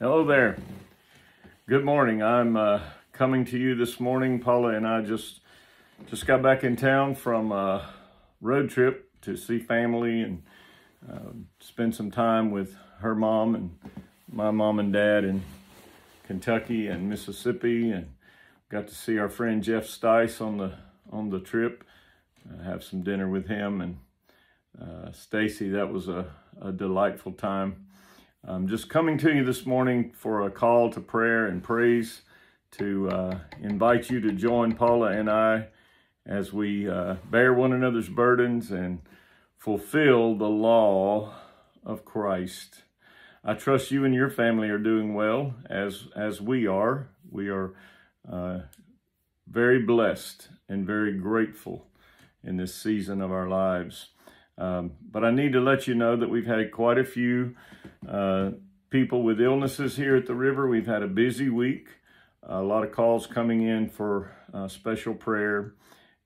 Hello there. Good morning. I'm uh, coming to you this morning. Paula and I just just got back in town from a road trip to see family and uh, spend some time with her mom and my mom and dad in Kentucky and Mississippi, and got to see our friend Jeff Stice on the on the trip. Uh, have some dinner with him and uh, Stacy. That was a, a delightful time. I'm just coming to you this morning for a call to prayer and praise to uh, invite you to join Paula and I as we uh, bear one another's burdens and fulfill the law of Christ. I trust you and your family are doing well as as we are. We are uh, very blessed and very grateful in this season of our lives. Um, but I need to let you know that we've had quite a few uh, people with illnesses here at the river. We've had a busy week, a lot of calls coming in for uh, special prayer,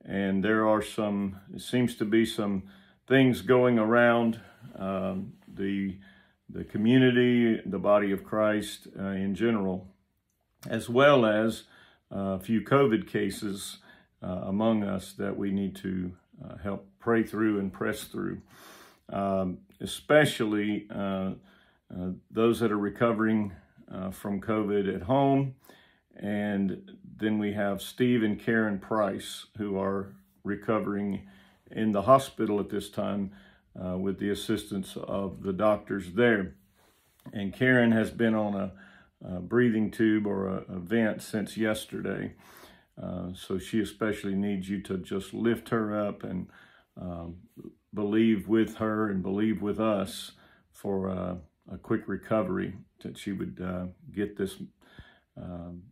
and there are some, it seems to be some things going around um, the, the community, the body of Christ uh, in general, as well as uh, a few COVID cases uh, among us that we need to help pray through and press through, um, especially uh, uh, those that are recovering uh, from COVID at home. And then we have Steve and Karen Price, who are recovering in the hospital at this time uh, with the assistance of the doctors there. And Karen has been on a, a breathing tube or a, a vent since yesterday. Uh, so she especially needs you to just lift her up and um, believe with her and believe with us for uh, a quick recovery, that she would uh, get this um,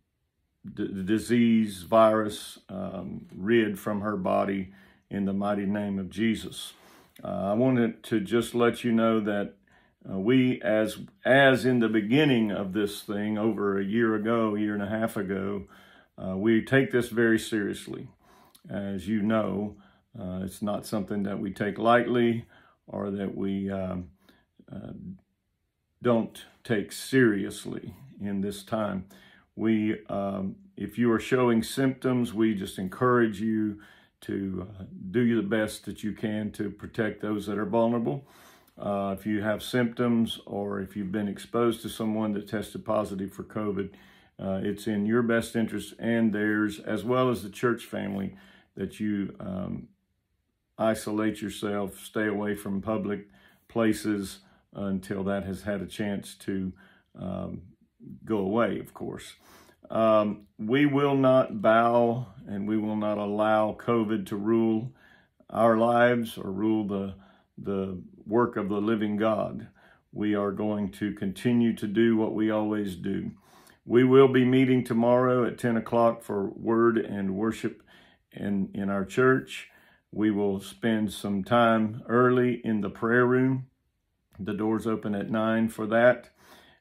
disease, virus um, rid from her body in the mighty name of Jesus. Uh, I wanted to just let you know that uh, we, as as in the beginning of this thing over a year ago, year and a half ago, uh, we take this very seriously. As you know, uh, it's not something that we take lightly or that we um, uh, don't take seriously in this time. We, um, if you are showing symptoms, we just encourage you to uh, do the best that you can to protect those that are vulnerable. Uh, if you have symptoms or if you've been exposed to someone that tested positive for COVID, uh, it's in your best interest and theirs, as well as the church family, that you um, isolate yourself, stay away from public places until that has had a chance to um, go away, of course. Um, we will not bow and we will not allow COVID to rule our lives or rule the, the work of the living God. We are going to continue to do what we always do. We will be meeting tomorrow at 10 o'clock for word and worship in, in our church. We will spend some time early in the prayer room. The doors open at 9 for that.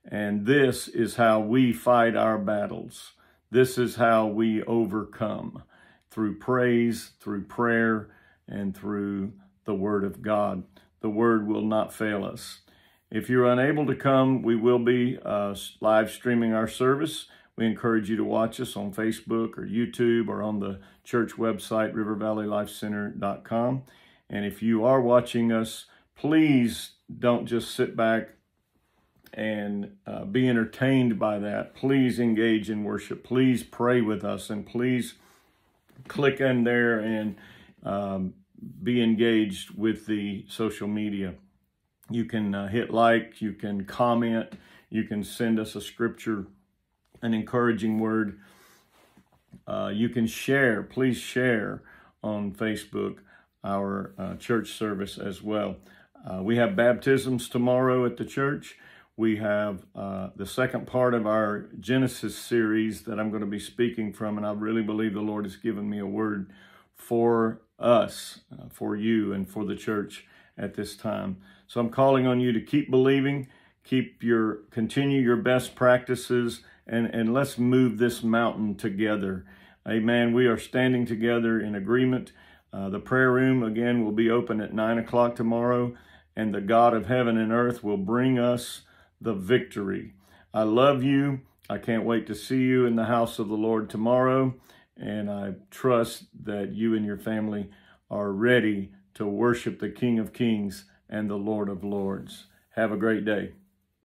And this is how we fight our battles. This is how we overcome through praise, through prayer, and through the Word of God. The Word will not fail us. If you're unable to come, we will be uh, live streaming our service. We encourage you to watch us on Facebook or YouTube or on the church website, rivervalleylifecenter.com. And if you are watching us, please don't just sit back and uh, be entertained by that. Please engage in worship. Please pray with us and please click in there and um, be engaged with the social media. You can uh, hit like, you can comment, you can send us a scripture an encouraging word. Uh, you can share, please share on Facebook our uh, church service as well. Uh, we have baptisms tomorrow at the church. We have uh, the second part of our Genesis series that I'm going to be speaking from, and I really believe the Lord has given me a word for us, uh, for you, and for the church at this time. So I'm calling on you to keep believing, keep your continue your best practices and, and let's move this mountain together. Amen. We are standing together in agreement. Uh, the prayer room, again, will be open at 9 o'clock tomorrow, and the God of heaven and earth will bring us the victory. I love you. I can't wait to see you in the house of the Lord tomorrow. And I trust that you and your family are ready to worship the King of Kings and the Lord of Lords. Have a great day.